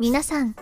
皆さん、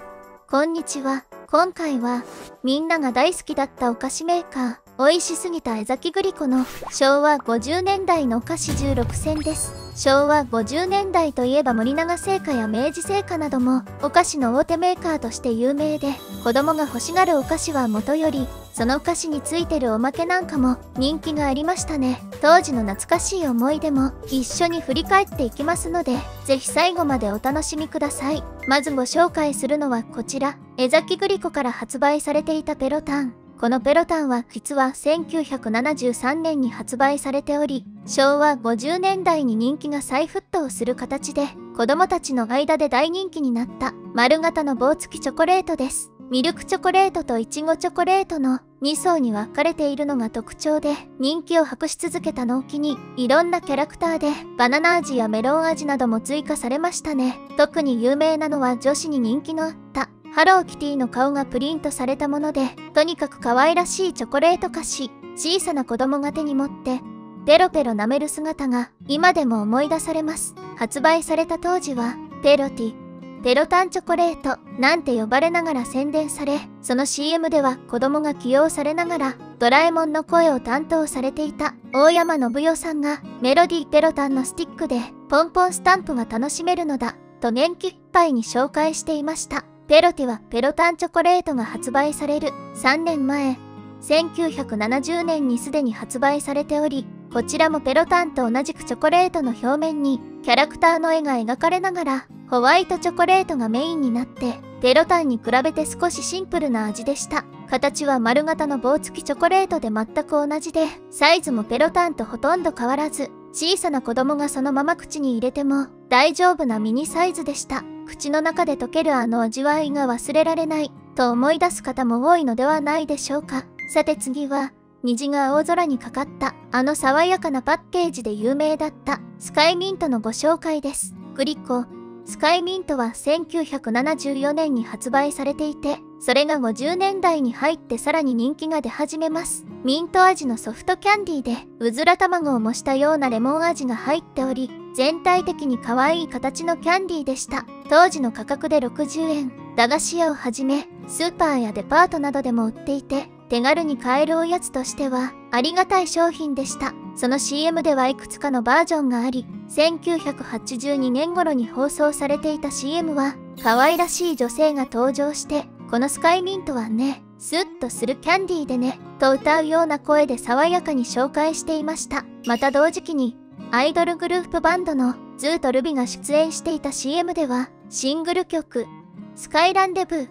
こんにちは。今回は、みんなが大好きだったお菓子メーカー、美味しすぎた江崎グリコの昭和50年代のお菓子16選です。昭和50年代といえば森永製菓や明治製菓などもお菓子の大手メーカーとして有名で子供が欲しがるお菓子はもとよりそのお菓子についてるおまけなんかも人気がありましたね。当時の懐かしい思い出も一緒に振り返っていきますのでぜひ最後までお楽しみください。まずご紹介するのはこちら。江崎グリコから発売されていたペロタン。このペロタンは実は1973年に発売されており昭和50年代に人気が再沸騰する形で子供たちの間で大人気になった丸型の棒付きチョコレートです。ミルクチョコレートといちごチョコレートの2層に分かれているのが特徴で人気を博し続けたのを機にいろんなキャラクターでバナナ味やメロン味なども追加されましたね。特に有名なのは女子に人気のあったハローキティの顔がプリントされたもので、とにかく可愛らしいチョコレート菓子、小さな子供が手に持って、ペロペロ舐める姿が今でも思い出されます。発売された当時は、ペロティ、ペロタンチョコレートなんて呼ばれながら宣伝され、その CM では子供が起用されながら、ドラえもんの声を担当されていた大山信代さんが、メロディーペロタンのスティックで、ポンポンスタンプが楽しめるのだ、と元気いっぱいに紹介していました。ペロテはペロタンチョコレートが発売される。3年前、1970年にすでに発売されており、こちらもペロタンと同じくチョコレートの表面にキャラクターの絵が描かれながらホワイトチョコレートがメインになってペロタンに比べて少しシンプルな味でした。形は丸型の棒付きチョコレートで全く同じでサイズもペロタンとほとんど変わらず小さな子供がそのまま口に入れても大丈夫なミニサイズでした。口の中で溶けるあの味わいが忘れられないと思い出す方も多いのではないでしょうか。さて次は虹が青空にかかったあの爽やかなパッケージで有名だったスカイミントのご紹介です。グリコスカイミントは1974年に発売されていてそれが50年代に入ってさらに人気が出始めます。ミント味のソフトキャンディーでうずら卵を模したようなレモン味が入っており全体的に可愛い形のキャンディーでした。当時の価格で60円。駄菓子屋をはじめスーパーやデパートなどでも売っていて手軽に買えるおやつとしてはありがたい商品でした。その CM ではいくつかのバージョンがあり1982年頃に放送されていた CM は可愛らしい女性が登場してこのスカイミントはねスッとするキャンディーでねと歌うような声で爽やかに紹介していました。また同時期にアイドルグループバンドのずうとるびが出演していた CM ではシングル曲スカイランデブー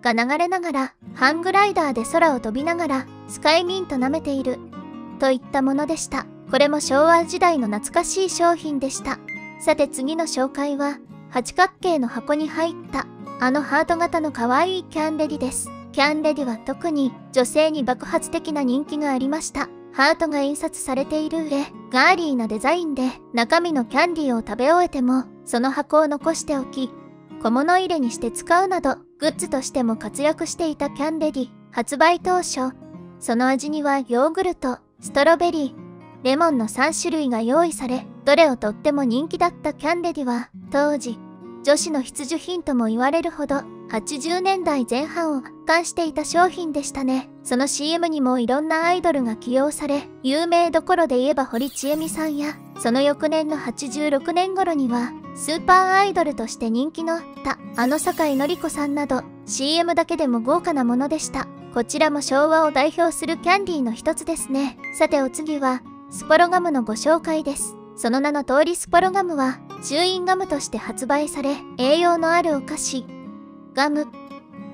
が流れながらハングライダーで空を飛びながらスカイミント舐めているといったものでした。これも昭和時代の懐かしい商品でした。さて次の紹介は八角形の箱に入ったあのハート型の可愛いキャンレディです。キャンレディは特に女性に爆発的な人気がありました。ハートが印刷されている上ガーリーなデザインで中身のキャンディーを食べ終えてもその箱を残しておき小物入れにして使うなどグッズとしても活躍していたキャンレディ発売当初その味にはヨーグルトストロベリーレモンの3種類が用意されどれをとっても人気だったキャンレディは当時女子の必需品とも言われるほど80年代前半を圧巻していた商品でしたね。その CM にもいろんなアイドルが起用され有名どころで言えば堀ちえみさんやその翌年の86年頃にはスーパーアイドルとして人気のたあの酒井紀子さんなど CM だけでも豪華なものでした。こちらも昭和を代表するキャンディーの一つですね。さてお次はスポロガムのご紹介です。その名の通りスポロガムはチューインガムとして発売され栄養のあるお菓子ガム。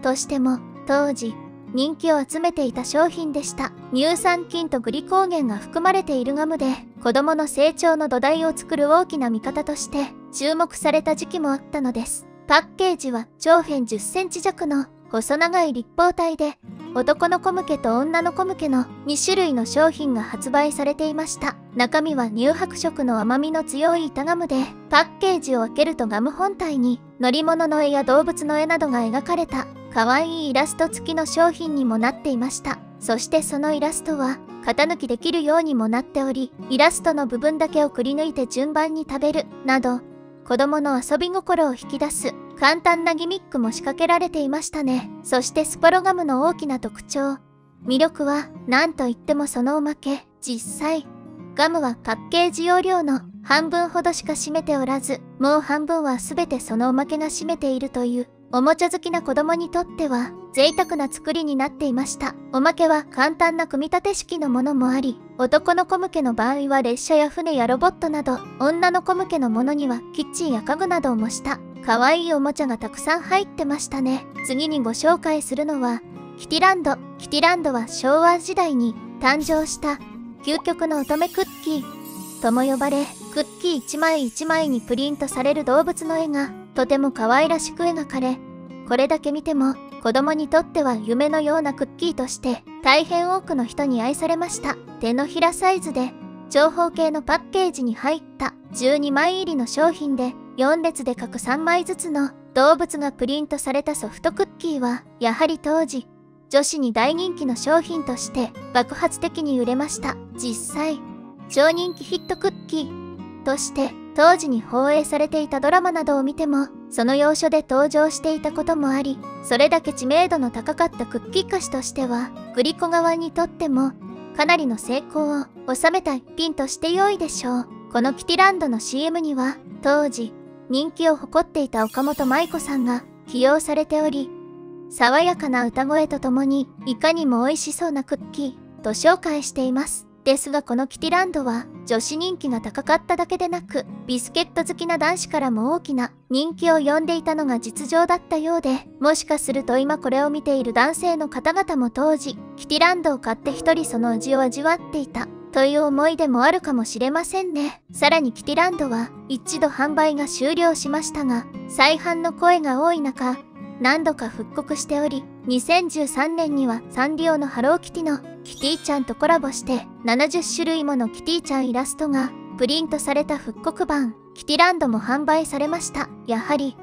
としても当時人気を集めていた商品でした。乳酸菌とグリコーゲンが含まれているガムで子どもの成長の土台を作る大きな味方として注目された時期もあったのです。パッケージは長辺10センチ弱の細長い立方体で男の子向けと女の子向けの2種類の商品が発売されていました。中身は乳白色の甘みの強い板ガムでパッケージを開けるとガム本体に乗り物の絵や動物の絵などが描かれた可愛いイラスト付きの商品にもなっていました。そしてそのイラストは型抜きできるようにもなっておりイラストの部分だけをくり抜いて順番に食べるなど子供の遊び心を引き出す簡単なギミックも仕掛けられていましたね。そしてスポロガムの大きな特徴。魅力は何と言ってもそのおまけ。実際、ガムはパッケージ容量の半分ほどしか占めておらず、もう半分は全てそのおまけが占めているという、おもちゃ好きな子供にとっては贅沢な作りになっていました。おまけは簡単な組み立て式のものもあり、男の子向けの場合は列車や船やロボットなど、女の子向けのものにはキッチンや家具などを模した可愛いおもちゃがたくさん入ってましたね。次にご紹介するのは、キティランド。キティランドは昭和時代に誕生した究極の乙女クッキーとも呼ばれ、クッキー1枚1枚にプリントされる動物の絵がとても可愛らしく描かれ、これだけ見ても子供にとっては夢のようなクッキーとして大変多くの人に愛されました。手のひらサイズで長方形のパッケージに入った12枚入りの商品で4列で各3枚ずつの動物がプリントされたソフトクッキーはやはり当時女子に大人気の商品として爆発的に売れました実際超人気ヒットクッキーとして当時に放映されていたドラマなどを見てもその要所で登場していたこともありそれだけ知名度の高かったクッキー菓子としてはグリコ側にとってもかなりの成功を収めた一品として良いでしょうこのキティランドの CM には当時人気を誇っていた岡本舞子さんが起用されており、爽やかな歌声とともにいかにも美味しそうなクッキーと紹介しています。ですがこのキティランドは女子人気が高かっただけでなく、ビスケット好きな男子からも大きな人気を呼んでいたのが実情だったようで、もしかすると今これを見ている男性の方々も当時、キティランドを買って一人その味を味わっていたという思い出もあるかもしれませんね。さらにキティランドは一度販売が終了しましたが、再販の声が多い中、何度か復刻しており、2013年にはサンリオのハローキティのキティちゃんとコラボして70種類ものキティちゃんイラストがプリントされた復刻版キティランドも販売されました。やはり、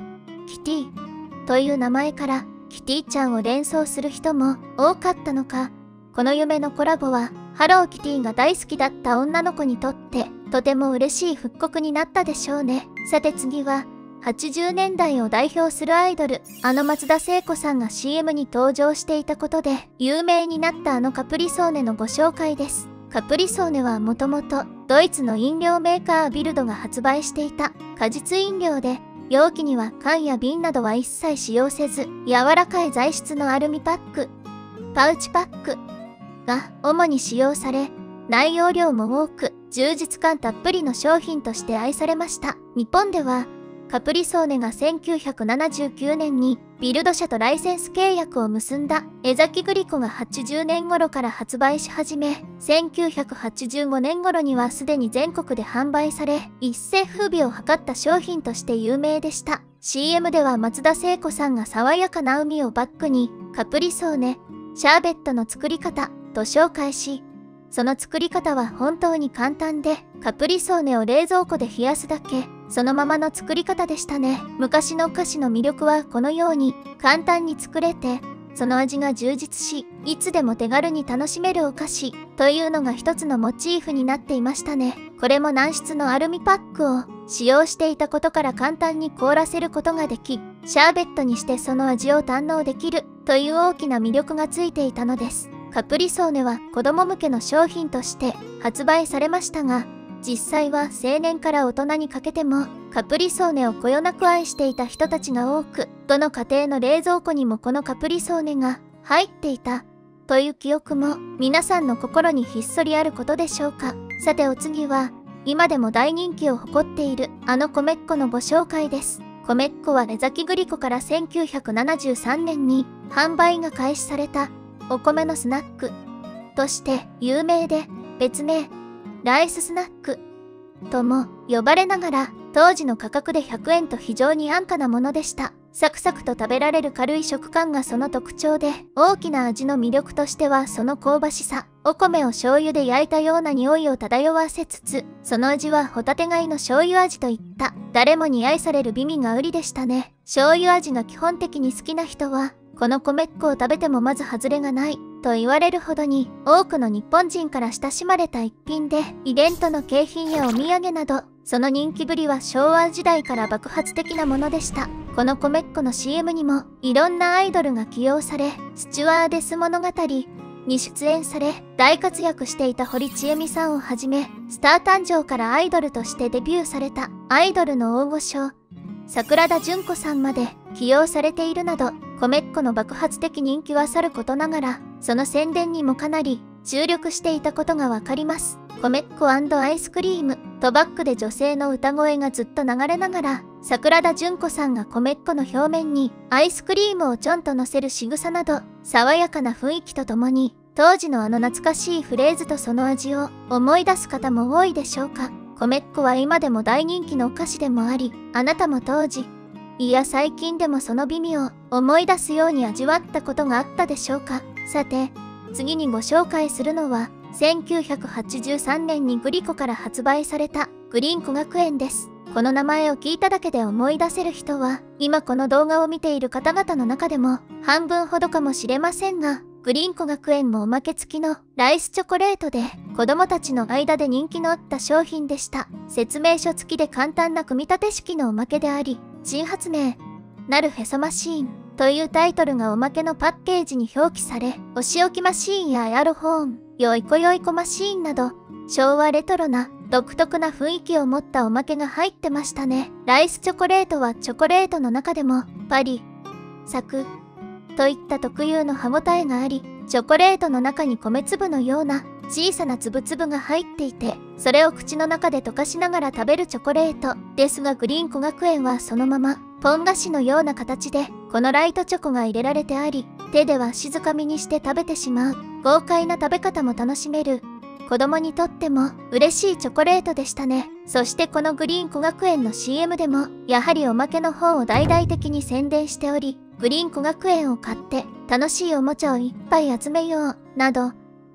キティという名前からキティちゃんを連想する人も多かったのか、この夢のコラボはハローキティが大好きだった女の子にとってとても嬉しい復刻になったでしょうね。さて次は80年代を代表するアイドル、あの松田聖子さんが CM に登場していたことで有名になったあのカプリソーネのご紹介です。カプリソーネはもともとドイツの飲料メーカービルドが発売していた果実飲料で容器には缶や瓶などは一切使用せず柔らかい材質のアルミパックパウチパックが主に使用され、内容量も多く、充実感たっぷりの商品として愛されました。日本では、カプリソーネが1979年にビルド社とライセンス契約を結んだ江崎グリコが80年頃から発売し始め、1985年頃にはすでに全国で販売され、一世風靡を図った商品として有名でした。CM では松田聖子さんが爽やかな海をバックに、カプリソーネ、シャーベットの作り方、と紹介し、その作り方は本当に簡単で、カプリソーネを冷蔵庫で冷やすだけ、そのままの作り方でしたね。昔のお菓子の魅力はこのように簡単に作れて、その味が充実し、いつでも手軽に楽しめるお菓子というのが一つのモチーフになっていましたね。これも軟質のアルミパックを使用していたことから簡単に凍らせることができ、シャーベットにしてその味を堪能できるという大きな魅力がついていたのです。カプリソーネは子供向けの商品として発売されましたが、実際は青年から大人にかけてもカプリソーネをこよなく愛していた人たちが多く、どの家庭の冷蔵庫にもこのカプリソーネが入っていたという記憶も皆さんの心にひっそりあることでしょうか。さてお次は、今でも大人気を誇っているあの米っ子のご紹介です。米っ子はレザキグリコから1973年に販売が開始されたお米のスナックとして有名で別名ライススナックとも呼ばれながら当時の価格で100円と非常に安価なものでした。サクサクと食べられる軽い食感がその特徴で大きな味の魅力としてはその香ばしさお米を醤油で焼いたような匂いを漂わせつつその味はホタテ貝の醤油味といった誰もに愛される美味が売りでしたね。醤油味が基本的に好きな人はこの米っ子を食べてもまず外れがないと言われるほどに多くの日本人から親しまれた一品でイベントの景品やお土産などその人気ぶりは昭和時代から爆発的なものでした。この米っ子の CM にもいろんなアイドルが起用されスチュワーデス物語に出演され大活躍していた堀ちえみさんをはじめスター誕生からアイドルとしてデビューされたアイドルの大御所桜田淳子さんまで起用されているなど米っ子の爆発的人気はさることながらその宣伝にもかなり注力していたことがわかります。米っ子アイスクリーム。とバックで女性の歌声がずっと流れながら桜田淳子さんが米っ子の表面にアイスクリームをちょんと乗せる仕草など爽やかな雰囲気とともに当時のあの懐かしいフレーズとその味を思い出す方も多いでしょうか。米っ子は今でも大人気のお菓子でもありあなたも当時いや最近でもその美味を思い出すように味わったことがあったでしょうか？さて次にご紹介するのは1983年にグリコから発売されたグリーン古学園です。この名前を聞いただけで思い出せる人は今この動画を見ている方々の中でも半分ほどかもしれませんがグリーン古学園もおまけ付きのライスチョコレートで子供たちの間で人気のあった商品でした。説明書付きで簡単な組み立て式のおまけであり新発明なるへそマシーンというタイトルがおまけのパッケージに表記されお仕置きマシーンやエアロホーンよいこよいこマシーンなど昭和レトロな独特な雰囲気を持ったおまけが入ってましたね。ライスチョコレートはチョコレートの中でもパリサクといった特有の歯ごたえがありチョコレートの中に米粒のような小さな粒々が入っていてそれを口の中で溶かしながら食べるチョコレートですがグリーン古学園はそのままポン菓子のような形でこのライトチョコが入れられてあり手では静かみにして食べてしまう。豪快な食べ方も楽しめる。子供にとっても嬉しいチョコレートでしたね。そしてこのグリーン古学園の CM でもやはりおまけの方を大々的に宣伝しておりグリーン古学園を買って楽しいおもちゃをいっぱい集めようなど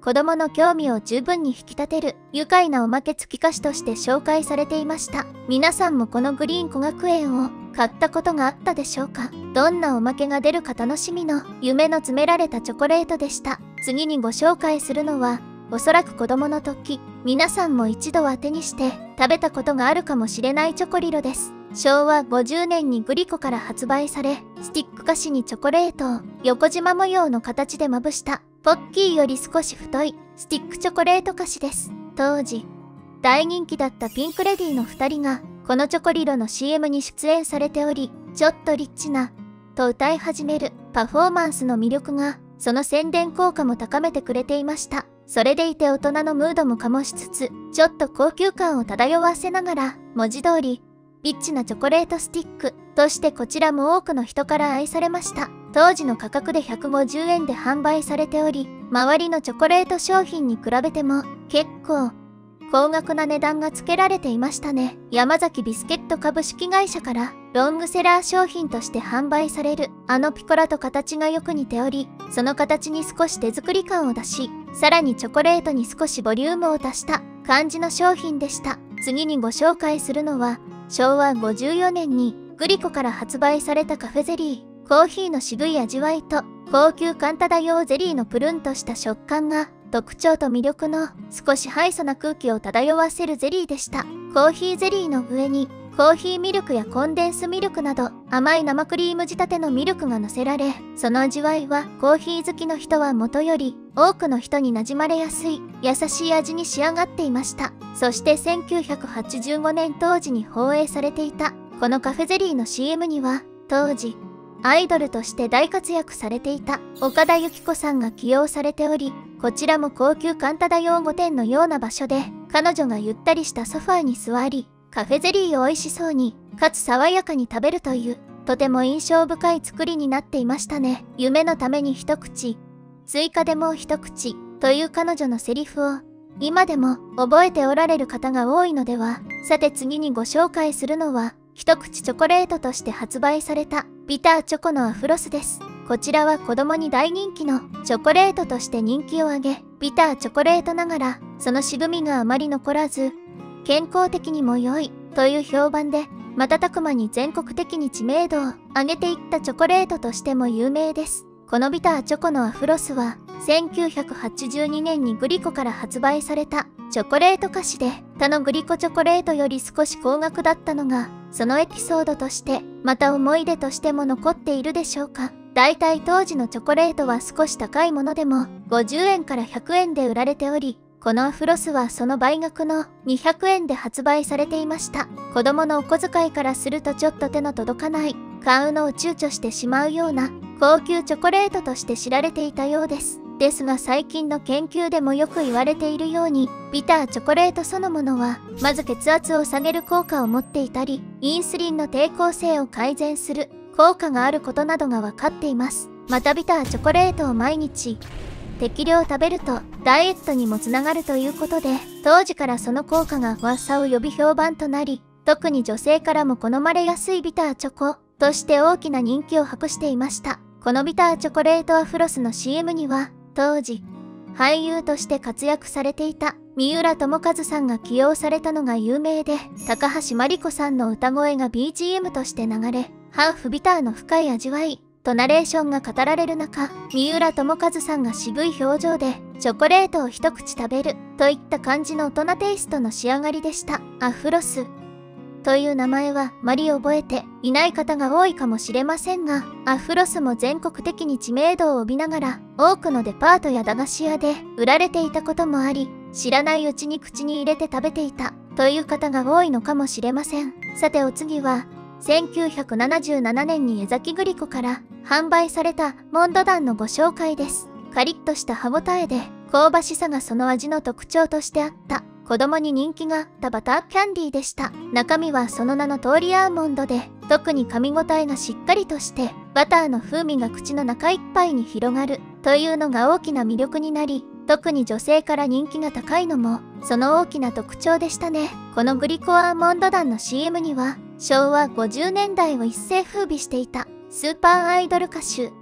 子供の興味を十分に引き立てる愉快なおまけ付き菓子として紹介されていました。皆さんもこのグリーン古学園を買ったことがあったでしょうか？どんなおまけが出るか楽しみの夢の詰められたチョコレートでした。次にご紹介するのはおそらく子供の時皆さんも一度は手にして食べたことがあるかもしれないチョコリロです。昭和50年にグリコから発売されスティック菓子にチョコレートを横縞模様の形でまぶしたポッキーより少し太いスティックチョコレート菓子です。当時大人気だったピンクレディの2人がこのチョコリロの CM に出演されておりちょっとリッチなと歌い始めるパフォーマンスの魅力がその宣伝効果も高めてくれていました。それでいて大人のムードも醸しつつちょっと高級感を漂わせながら文字通りリッチなチョコレートスティックとしてこちらも多くの人から愛されました。当時の価格で150円で販売されており周りのチョコレート商品に比べても結構高額な値段がつけられていましたね。山崎ビスケット株式会社からロングセラー商品として販売されるあのピコラと形がよく似ておりその形に少し手作り感を出しさらにチョコレートに少しボリュームを足した感じの商品でした。次にご紹介するのは昭和54年にグリコから発売されたカフェゼリー。コーヒーの渋い味わいと高級カンタダ用ゼリーのプルンとした食感が特徴と魅力の少しハイソな空気を漂わせるゼリーでした。コーヒーゼリーの上にコーヒーミルクやコンデンスミルクなど甘い生クリーム仕立てのミルクが乗せられその味わいはコーヒー好きの人はもとより多くの人に馴染まれやすい優しい味に仕上がっていました。そして1985年当時に放映されていたこのカフェゼリーの CM には当時アイドルとして大活躍されていた岡田由紀子さんが起用されておりこちらも高級カンタダ用語店のような場所で彼女がゆったりしたソファーに座りカフェゼリーを美味しそうにかつ爽やかに食べるというとても印象深い作りになっていましたね。夢のために一口追加でもう一口という彼女のセリフを今でも覚えておられる方が多いのでは。さて次にご紹介するのは一口チョコレートとして発売されたビターチョコのアフロスです。こちらは子供に大人気のチョコレートとして人気を上げビターチョコレートながらその渋みがあまり残らず健康的にも良いという評判で瞬く間に全国的に知名度を上げていったチョコレートとしても有名です。このビターチョコのアフロスは1982年にグリコから発売されたチョコレート菓子で他のグリコチョコレートより少し高額だったのがそのエピソードとしてまた思い出としても残っているでしょうか。だいたい当時のチョコレートは少し高いものでも50円から100円で売られておりこのフロスはその倍額の200円で発売されていました。子供のお小遣いからするとちょっと手の届かない。買うのを躊躇してしまうような。高級チョコレートとして知られていたようです。ですが最近の研究でもよく言われているようにビターチョコレートそのものはまず血圧を下げる効果を持っていたりインスリンの抵抗性を改善する効果があることなどが分かっています。またビターチョコレートを毎日適量食べるとダイエットにもつながるということで当時からその効果が噂を呼び評判となり特に女性からも好まれやすいビターチョコとして大きな人気を博していました。このビターチョコレートアフロスの CM には当時俳優として活躍されていた三浦友和さんが起用されたのが有名で高橋真理子さんの歌声が BGM として流れハーフビターの深い味わい。とナレーションが語られる中三浦友和さんが渋い表情でチョコレートを一口食べるといった感じの大人テイストの仕上がりでした。アフロス。という名前はまり覚えていない方が多いかもしれませんがアフロスも全国的に知名度を帯びながら多くのデパートや駄菓子屋で売られていたこともあり知らないうちに口に入れて食べていたという方が多いのかもしれません。さてお次は1977年に江崎グリコから販売されたモンドダンのご紹介です。カリッとした歯ごたえで香ばしさがその味の特徴としてあった。子供に人気があったバターキャンディーでした。中身はその名の通りアーモンドで特に噛み応えがしっかりとしてバターの風味が口の中いっぱいに広がるというのが大きな魅力になり特に女性から人気が高いのもその大きな特徴でしたね。このグリコアーモンド団の CM には昭和50年代を一世風靡していた。スーパーアイドル歌手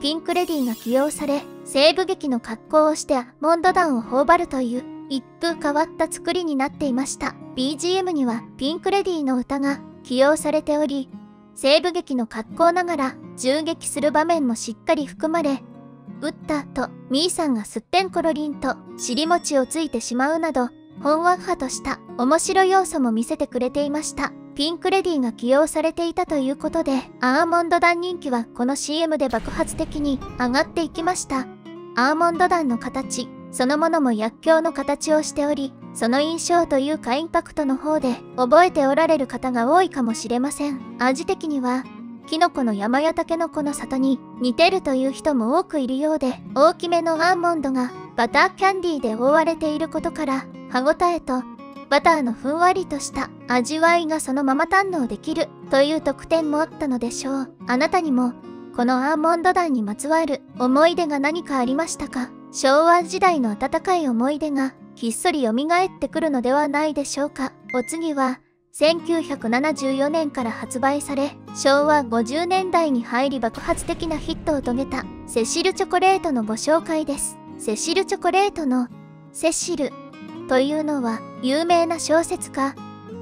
ピンク・レディーが起用され西部劇の格好をしてアモンド団を頬張るという一風変わった作りになっていました。BGM にはピンク・レディーの歌が起用されており西部劇の格好ながら銃撃する場面もしっかり含まれ撃った後ミーさんがすってんころりんと尻餅をついてしまうなどほんわかとした面白要素も見せてくれていました。ピンク・レディーが起用されていたということでアーモンド団人気はこの CM で爆発的に上がっていきました。アーモンド団の形そのものも薬莢の形をしておりその印象というかインパクトの方で覚えておられる方が多いかもしれません。味的にはキノコの山やタケノコの里に似てるという人も多くいるようで大きめのアーモンドがバターキャンディーで覆われていることから歯ごたえとバターのふんわりとした味わいがそのまま堪能できるという特典もあったのでしょうあなたにもこのアーモンド団にまつわる思い出が何かありましたか？昭和時代の温かい思い出がひっそり蘇ってくるのではないでしょうか？お次は、1974年から発売され、昭和50年代に入り爆発的なヒットを遂げたセシルチョコレートのご紹介です。セシルチョコレートのセシルというのは有名な小説家、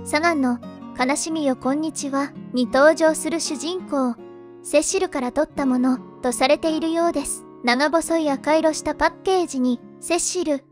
サガンの悲しみよこんにちはに登場する主人公、セシルから取ったものとされているようです。長細い赤色したパッケージにセシル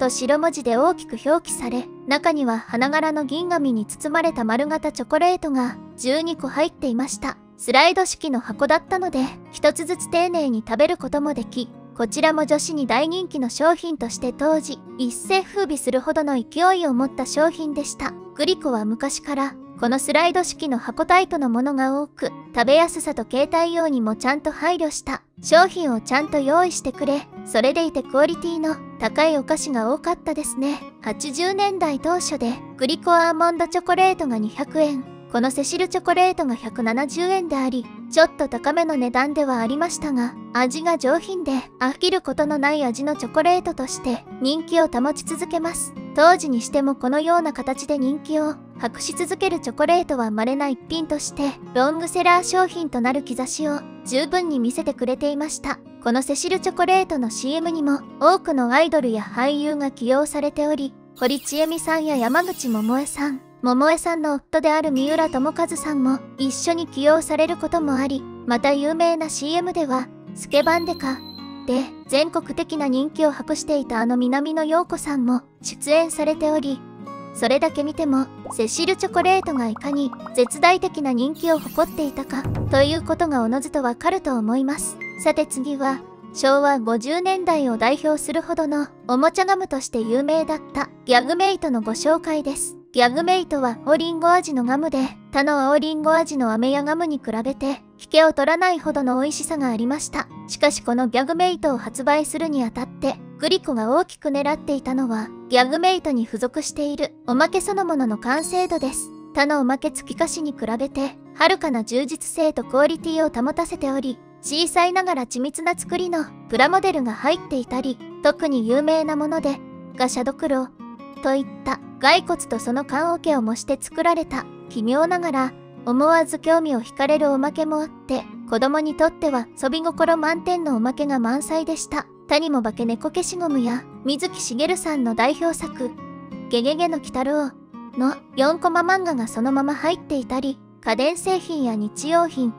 と白文字で大きく表記され中には花柄の銀紙に包まれた丸型チョコレートが12個入っていましたスライド式の箱だったので一つずつ丁寧に食べることもできこちらも女子に大人気の商品として当時一世風靡するほどの勢いを持った商品でした。グリコは昔からこのスライド式の箱タイプのものが多く食べやすさと携帯用にもちゃんと配慮した。商品をちゃんと用意してくれ。それでいてクオリティの高いお菓子が多かったですね。80年代当初でグリコアーモンドチョコレートが200円。このセシルチョコレートが170円でありちょっと高めの値段ではありましたが味が上品で飽きることのない味のチョコレートとして人気を保ち続けます。当時にしてもこのような形で人気を博し続けるチョコレートは稀な一品としてロングセラー商品となる兆しを十分に見せてくれていました。このセシルチョコレートの CM にも多くのアイドルや俳優が起用されており堀ちえみさんや山口百恵さん桃江さんの夫である三浦友和さんも一緒に起用されることもありまた有名な CM ではスケバンデカで全国的な人気を博していたあの南野陽子さんも出演されておりそれだけ見てもセシルチョコレートがいかに絶大的な人気を誇っていたかということがおのずとわかると思います。さて次は昭和50年代を代表するほどのおもちゃガムとして有名だったギャグメイトのご紹介です。ギャグメイトはオリンゴ味のガムで他の青リンゴ味の飴やガムに比べて引けを取らないほどの美味しさがありました。しかしこのギャグメイトを発売するにあたってグリコが大きく狙っていたのはギャグメイトに付属しているおまけそのものの完成度です。他のおまけ付き菓子に比べてはるかな充実性とクオリティを保たせており小さいながら緻密な作りのプラモデルが入っていたり特に有名なものでガシャドクロといった。骸骨とその棺桶を模して作られた。奇妙ながら思わず興味を惹かれるおまけもあって子供にとっては遊び心満点のおまけが満載でした。他にも化け猫消しゴムや水木しげるさんの代表作「ゲゲゲの鬼太郎」の4コマ漫画がそのまま入っていたり家電製品や日用品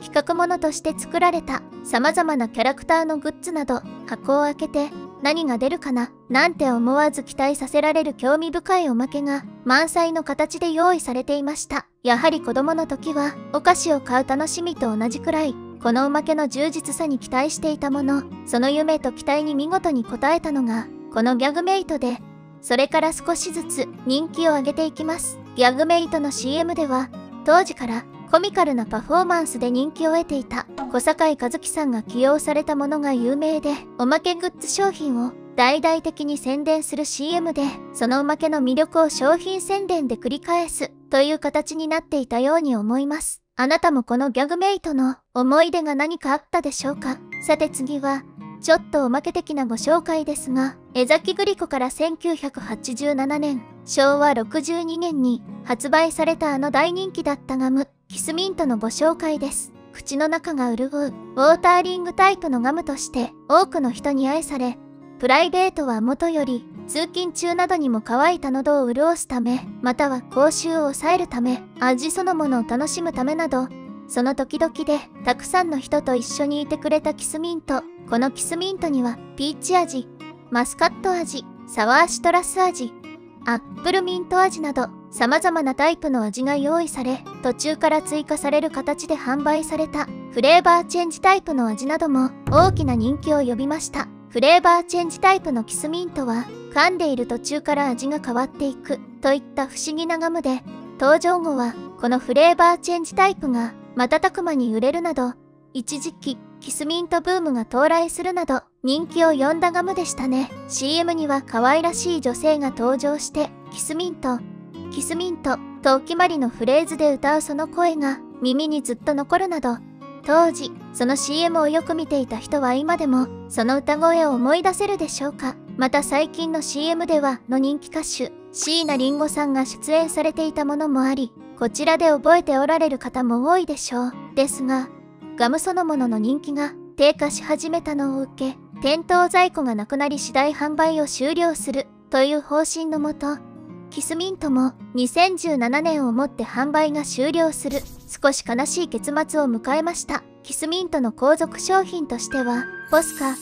比較物として作られた様々なキャラクターのグッズなど箱を開けて何が出るかな？なんて思わず期待させられる興味深いおまけが満載の形で用意されていました。やはり子供の時はお菓子を買う楽しみと同じくらいこのおまけの充実さに期待していたものその夢と期待に見事に応えたのがこのギャグメイトでそれから少しずつ人気を上げていきます。ギャグメイトの CM では当時からコミカルなパフォーマンスで人気を得ていた小堺一樹さんが起用されたものが有名でおまけグッズ商品を大々的に宣伝する CM でそのおまけの魅力を商品宣伝で繰り返すという形になっていたように思います。あなたもこのギャグメイトの思い出が何かあったでしょうか？さて次はちょっとおまけ的なご紹介ですが江崎グリコから1987年昭和62年に発売されたあの大人気だったガム。キスミントのご紹介です。口の中が潤うウォーターリングタイプのガムとして多くの人に愛されプライベートはもとより通勤中などにも乾いた喉を潤すためまたは口臭を抑えるため味そのものを楽しむためなどその時々でたくさんの人と一緒にいてくれたキスミント。このキスミントにはピーチ味マスカット味サワーシトラス味アップルミント味など様々なタイプの味が用意され途中から追加される形で販売されたフレーバーチェンジタイプの味なども大きな人気を呼びました。フレーバーチェンジタイプのキスミントは噛んでいる途中から味が変わっていくといった不思議なガムで登場後はこのフレーバーチェンジタイプが瞬く間に売れるなど一時期キスミントブームが到来するなど人気を呼んだガムでしたね。CM には可愛らしい女性が登場してキスミントキスミントとお決まりのフレーズで歌うその声が耳にずっと残るなど当時その CM をよく見ていた人は今でもその歌声を思い出せるでしょうか？また最近の CM ではの人気歌手椎名林檎さんが出演されていたものもありこちらで覚えておられる方も多いでしょう。ですがガムそのものの人気が低下し始めたのを受け店頭在庫がなくなり次第販売を終了するという方針のもとキスミントも2017年をもって販売が終了する。少し悲しい結末を迎えました。キスミントの後続商品としてはポスカ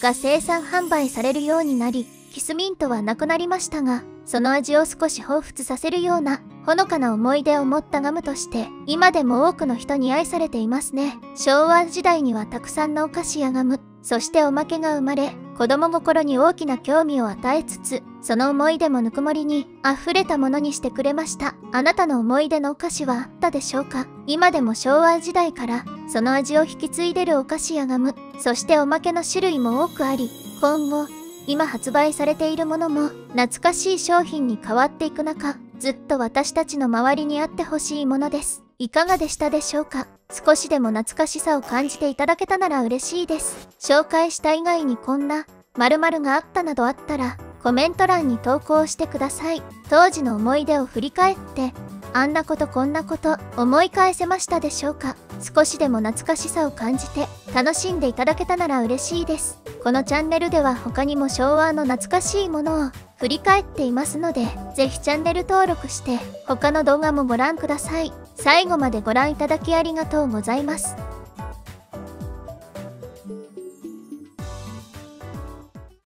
が生産販売されるようになりキスミントはなくなりましたがその味を少し彷彿させるようなほのかな思い出を持ったガムとして今でも多くの人に愛されていますね。昭和時代にはたくさんのお菓子やガムそしておまけが生まれ子供心に大きな興味を与えつつその思い出もぬくもりに溢れたものにしてくれました。あなたの思い出のお菓子はあったでしょうか？今でも昭和時代からその味を引き継いでるお菓子やガムそしておまけの種類も多くあり今後今発売されているものも懐かしい商品に変わっていく中ずっと私たちの周りにあってほしいものですいかがでしたでしょうか？少しでも懐かしさを感じていただけたなら嬉しいです。紹介した以外にこんな〇〇があったなどあったらコメント欄に投稿してください。当時の思い出を振り返ってあんなことこんなこと思い返せましたでしょうか？少しでも懐かしさを感じて楽しんでいただけたなら嬉しいです。このチャンネルでは他にも昭和の懐かしいものを振り返っていますので、ぜひチャンネル登録して他の動画もご覧ください。最後までご覧いただきありがとうございます。